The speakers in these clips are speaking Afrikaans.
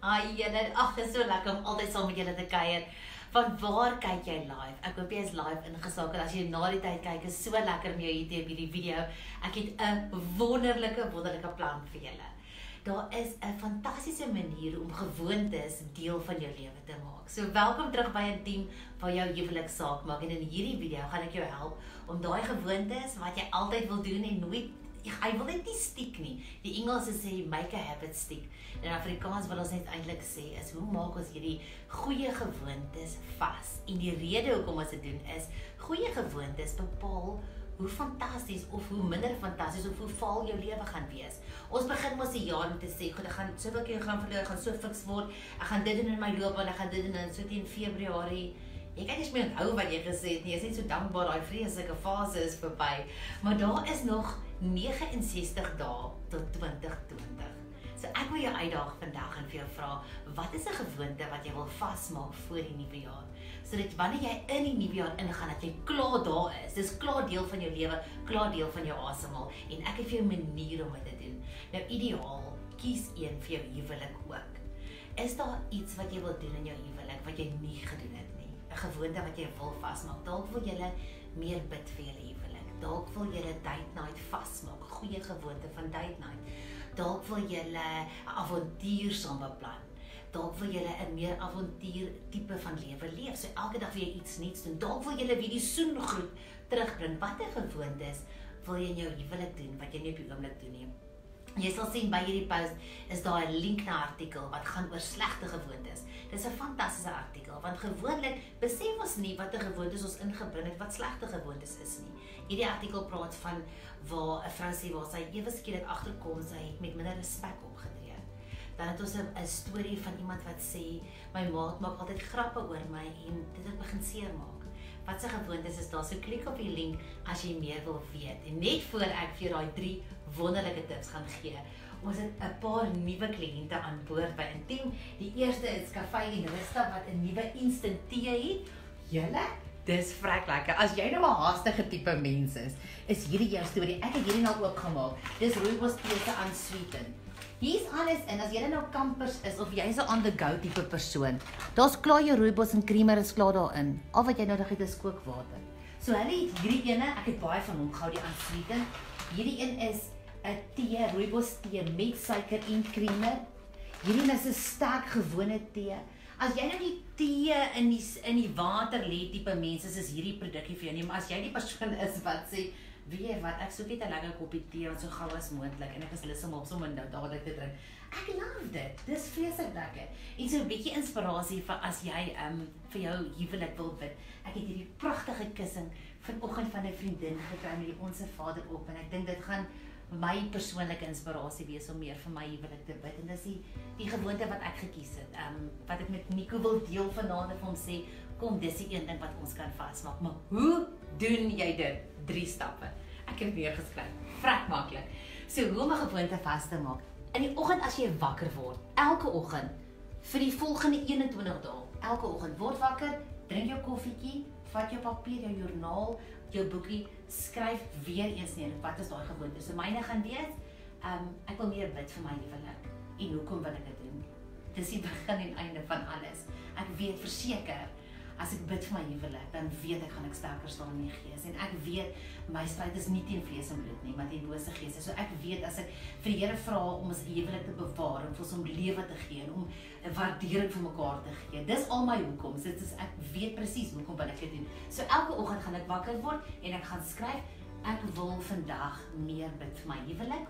Ai, julle, ag, dit is so lekker om altyd saam met julle te kuier. Van waar kyk jy live? Ek hoop jy is live ingeskakel. As jy na die tyd kyk, is so lekker om jou hier te hê op hierdie video. Ek het 'n wonderlike wonderlike plan vir julle. Daar is 'n fantastiese manier om gewoontes deel van jou lewe te maak. So welkom terug by 'n team waar jou huwelik saak maak en in hierdie video gaan ek jou help om daai gewoontes wat jy altyd wil doen en nooit hy wil net nie stiek nie. Die Engelse sê make a habit stick. In Afrikaans wil ons net eintlik sê is hoe maak ons hierdie goeie gewoontes vas? En die rede hoekom ons dit doen is goeie gewoontes bepaal hoe fantasties of hoe minder fantasties of hoe vaal jou lewe gaan wees. Ons begin mos die jaar met te sê, "God, ek gaan soveel kilogram verloor, ek gaan so fiks word. Ek gaan dit doen in my loopbaan, ek gaan dit doen in so teen Februarie." Ek kan nie meer onthou wat jy gesê het nie. Jy is net so dankbaar daai vreeslike fase is verby. Maar daar is nog 69 dae tot 2020. So ek wil jou uitdaag vandag en vir jou vra, wat is 'n gewoonte wat jy wil vasmaak vir die nuwe jaar? Sodat wanneer jy in die nuwe jaar ingaan, dat jy klaar daar is. Dis klaar deel van jou lewe, klaar deel van jou asemhaal en ek het vir jou 'n manier om dit te doen. Nou ideaal, kies een vir jou huwelik ook. Is daar iets wat jy wil doen in jou huwelik wat jy nie gedoen het? 'n Gewoonte wat jy wil vasmaak. Dalk wil jy meer bid vir jou huwelik. Dalk wil jy 'n date night vasmaak, 'n goeie gewoonte van date night dalk wil jy 'n avontuur saam beplan. Dalk wil jy 'n meer avontuur tipe van lewe leef. So elke dag wil jy iets nuuts doen. Dalk wil jy weer die soengroet terugbring. Watter gewoontes wil jy in jou huwelik doen wat jy nie op die oomblik doen nie? Jy sal sien by hierdie post is daar 'n link na 'n artikel wat gaan oor slegte gewoontes. Dis 'n fantastiese artikel want gewoonlik besef ons nie watter gewoontes ons ingebring het wat slegte gewoontes is nie. Hierdie artikel praat van waar 'n vrou sê waar sy ewe skielik agterkom sy het met minder respek opgetree. Dan het ons 'n storie van iemand wat sê my maat maak altyd grappe oor my en dit het begin seermaak. Wat se gewoontes is daar? So klik op die link as jy meer wil weet. En net voor ek vir daai 3 wonderlike tips gaan gee. Ons het 'n paar nuwe kliënte aan boord by Intiem. Die eerste is Cafe en Rista wat 'n nuwe instant tee het. Julle Dis vrek lekker. As jy nou 'n haastige tipe mens is, is hierdie jou storie. Ek het hierdie nou oopgemaak. Dis rooibos tee se aansweeten. Hier's alles en as jy nou kampers is of jy's 'n on the go tipe persoon, daar's klaar jou rooibos en creamer is klaar daarin. Al wat jy nodig het is kookwater. So hulle het hierdie ene, ek het baie van hom gehou die aansweeten. Hierdie een is 'n tee, rooibos tee met suiker en creamer. Hierdie is 'n sterk gewone tee. As jy nou die tee in die in die water lê tipe mense is hierdie produkkie vir jou nie, maar as jy die persoon is wat sê, "Wie weet wat, ek soek net 'n lekker koppie tee wat so gou as moontlik en ek is lus om op sommer nou dadelik te drink." Ek love dit. Dis vreeslik lekker. En so 'n bietjie inspirasie vir as jy um vir jou huwelik wil bid. Ek het hierdie pragtige kussing vanoggend van 'n vriendin gekry met die Onse Vader op en ek dink dit gaan my persoonlike inspirasie wees om meer vir my huwelik te bid en dis die die gewoonte wat ek gekies het. Um, wat ek met Nico wil deel vanaand en vir hom sê, kom dis die een ding wat ons kan vasmaak. Maar hoe doen jy dit? Drie stappe. Ek het weer geskryf. Vrek maklik. So hoe om 'n gewoonte vas te maak. In die oggend as jy wakker word, elke oggend vir die volgende 21 dae, elke oggend word wakker, drink jou koffietjie, vat jou papier, jou joernaal, jou boekie, skryf weer eens neer wat is daai gewoontes. So myne gaan wees, ehm um, ek wil meer bid vir my huwelik. En hoekom wil ek dit doen? Dis die begin en einde van alles. Ek weet verseker as ek bid vir my huwelik, dan weet ek gaan ek sterker staan in die gees en ek weet my stryd is nie teen vlees en bloed nie, maar teen bose geeste. So ek weet as ek vir die Here vra om ons huwelik te bewaar en vir ons om lewe te gee en om 'n waardering vir mekaar te gee. Dis al my hoekoms. Dit is ek weet presies hoekom wil ek dit doen. So elke oggend gaan ek wakker word en ek gaan skryf ek wil vandag meer bid vir my huwelik.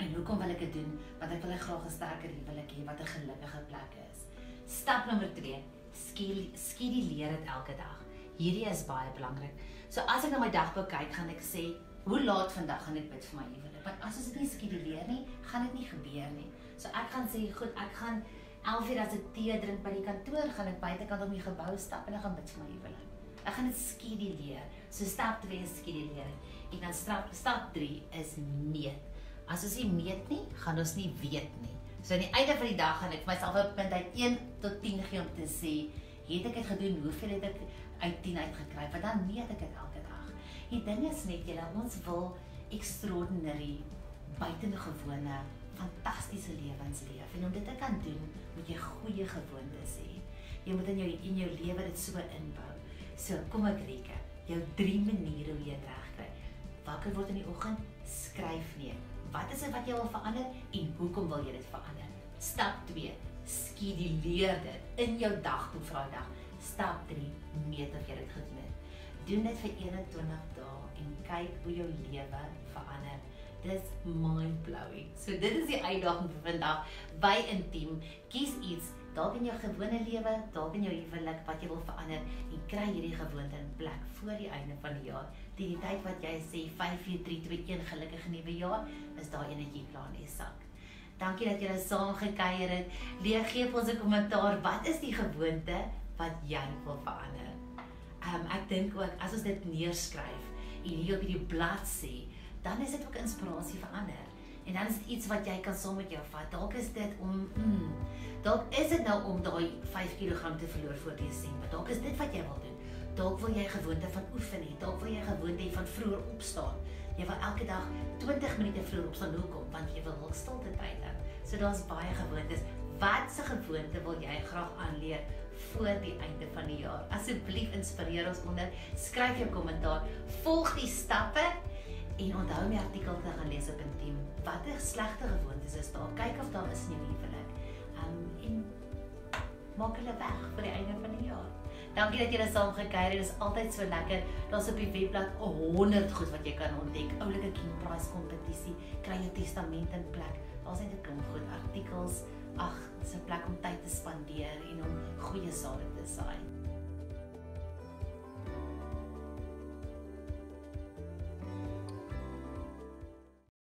En hoekom wil ek dit doen? Want ek wil 'n graag 'n sterker huwelik hê wat 'n gelukkige plek is. Stap nommer 2 skeduleer dit elke dag. Hierdie is baie belangrik. So as ek na my dagboek kyk, gaan ek sê, hoe laat vandag gaan ek bid vir my huwelik? Want as ons dit nie skeduleer nie, gaan dit nie gebeur nie. So ek gaan sê, goed, ek gaan 11 uur as ek tee drink by die kantoor, gaan ek buitekant om die gebou stap en ek gaan bid vir my huwelik. Ek gaan dit skeduleer. So stap 2 is skeduleer. En dan stap stap 3 is meet. As ons nie meet nie, gaan ons nie weet nie. So aan die einde van die dag gaan ek myself 'n punt uit 1 tot 10 gee om te sê, het ek dit gedoen? Hoeveel het ek uit 10 uitgekry? Want dan meet ek dit elke dag. Die ding is net julle ons wil extraordinary buitengewone fantastiese lewens leef. En om dit te kan doen, moet jy goeie gewoontes hê. Jy moet in jou in jou lewe dit so inbou. So, kom ek reken. Jou 3 maniere hoe jy dit regkry. Wakker word in die oggend, skryf neer. Wat is dit wat jy wil verander en hoekom wil jy dit verander? Stap 2: skeduleer dit in jou dagboek vir daai dag. Stap 3: meet of jy dit gedoen het. Doen dit vir 21 dae en kyk hoe jou lewe verander. Dis mind-blowing. So dit is die uitdaging vir vandag. By intiem, kies iets dalk in jou gewone lewe, dalk in jou huwelik wat jy wil verander en kry hierdie gewoonte in plek voor die einde van die jaar. Die, die tyd wat jy sê 5 4 3 2 1 gelukkige nuwe jaar, is daar enetjie plan in sak. Dankie dat julle saam gekuier het. Leer gee ons 'n kommentaar. Wat is die gewoonte wat jy wil verander? Ehm um, ek dink ook as ons dit neerskryf en hier op hierdie blad sê, dan is dit ook inspirasie vir ander. En dan is dit iets wat jy kan saam met jou vat. Dalk is dit om mm, dalk is dit nou om daai 5 kg te verloor voor Desember. Dalk is dit wat jy wil doen. Dalk wil jy gewoonte van oefen hê. Dalk wil jy gewoonte hê van vroeër opstaan. Jy wil elke dag 20 minute vroeër opstaan hoekom? Want jy wil hul stilte tyd hê. So daar's baie gewoontes. Wat se gewoonte wil jy graag aanleer voor die einde van die jaar? Asseblief inspireer ons onder. Skryf jou kommentaar. Volg die stappe en onthou my artikel te gaan lees op Intiem. Watter slegte gewoontes is daar? Kyk of daar is nie huwelik. Um en maak hulle weg vir die einde van die jaar. Dankie dat julle saam gekuier het. Dit is altyd so lekker. Daar's op die webblad 100 goed wat jy kan ontdek. Oulike King Prize kompetisie, kry jou testament in plek. Daar's net 'n klomp goed artikels. Ag, dis 'n plek om tyd te spandeer en om goeie sade te saai.